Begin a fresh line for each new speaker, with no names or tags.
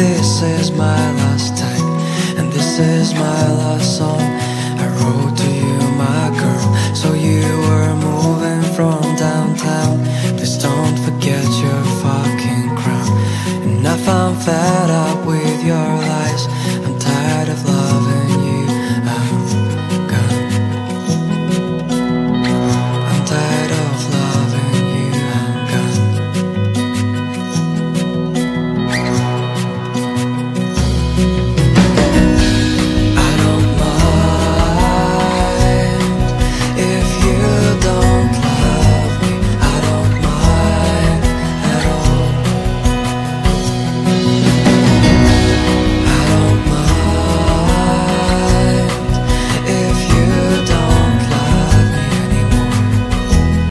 This is my last time, and this is my last song. I wrote to you, my girl.